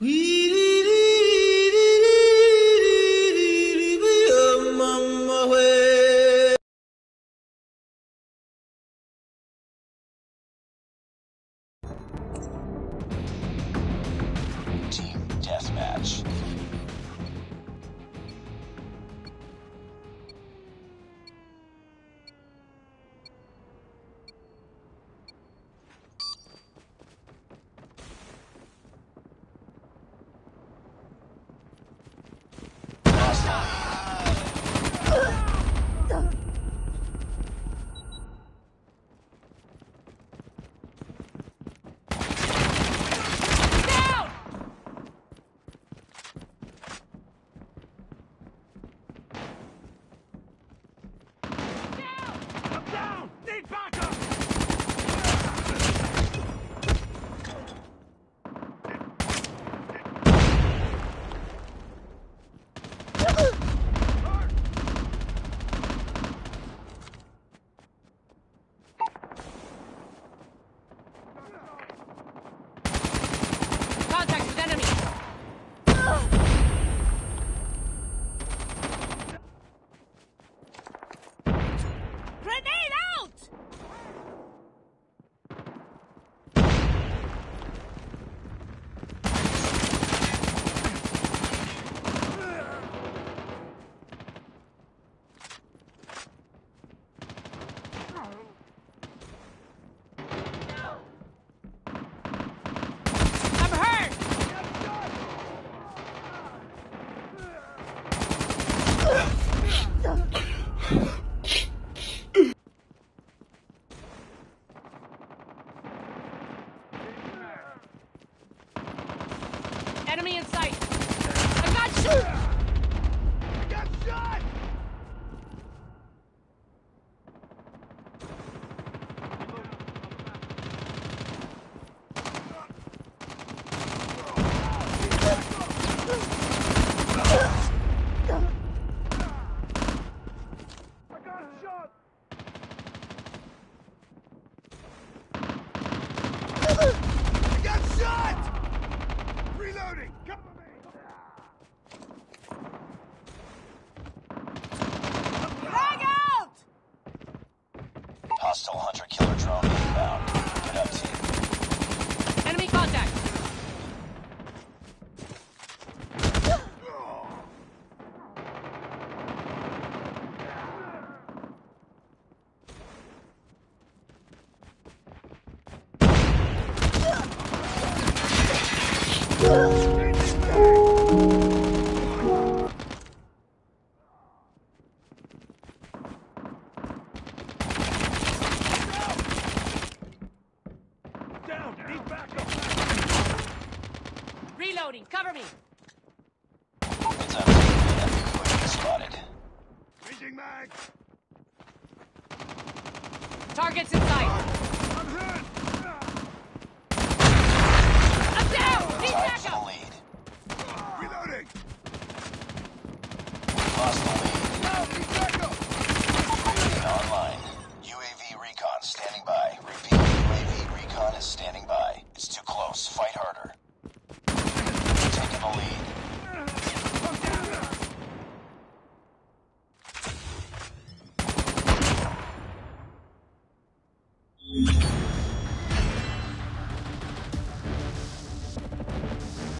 We Enemy in sight. I'm not shooting! Hostile hunter killer drone inbound. Reloading. Cover me. Weapons spotted. Raging mag. Targets in sight.